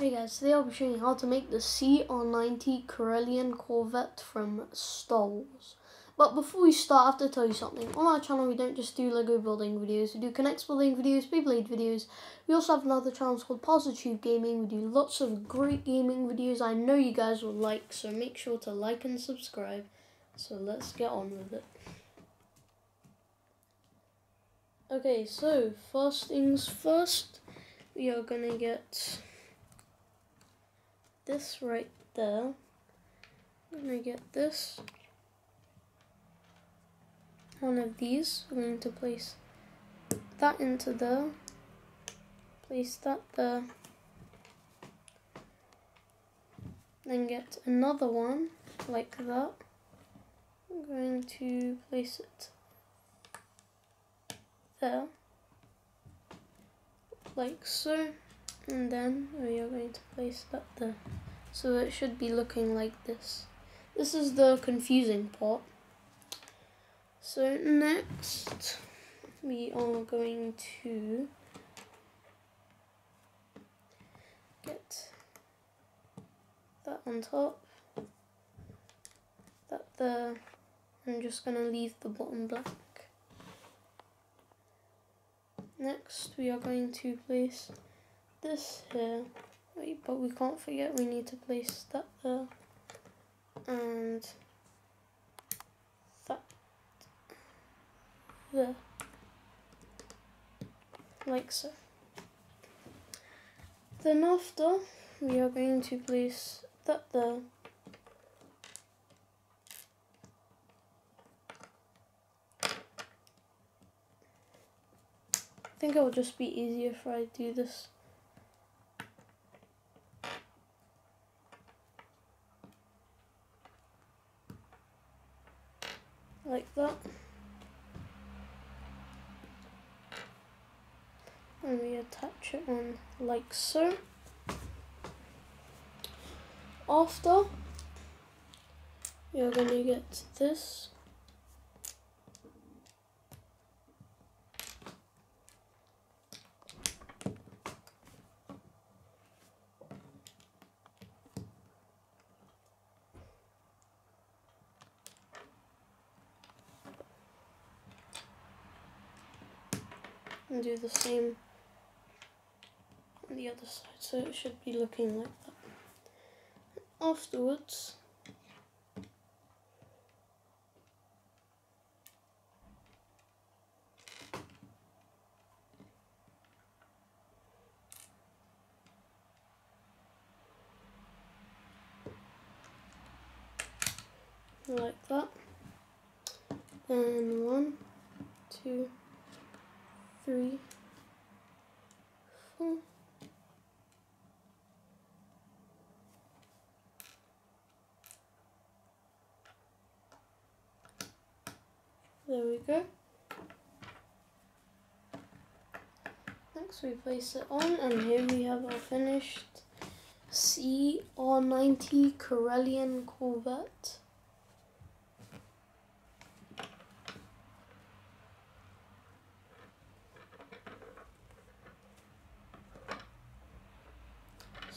Hey guys, today I'll be showing you how to make the CR90 Corellian Corvette from Star Wars. But before we start, I have to tell you something. On our channel, we don't just do Lego building videos. We do K'NEX building videos, Beyblade videos. We also have another channel called Parsatube Gaming. We do lots of great gaming videos I know you guys will like. So make sure to like and subscribe. So let's get on with it. Okay, so first things first, we are to get this right there. I'm going to get this. One of these. I'm going to place that into there. Place that there. Then get another one like that. I'm going to place it there. Like so and then oh, we are going to place that there. So it should be looking like this. This is the confusing part. So next we are going to get that on top, that there, I'm just going to leave the bottom black. Next we are going to place this here. Wait, but we can't forget we need to place that there. And that there. Like so. Then after, we are going to place that there. I think it will just be easier if I do this like that. And we attach it on like so. After, you're going to get this. And do the same on the other side. So it should be looking like that. Afterwards like that. Then one two three, four. There we go. Next we place it on and here we have our finished CR90 Corellian Corvette.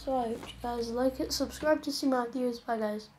So I hope you guys like it. Subscribe to see my videos. Bye guys.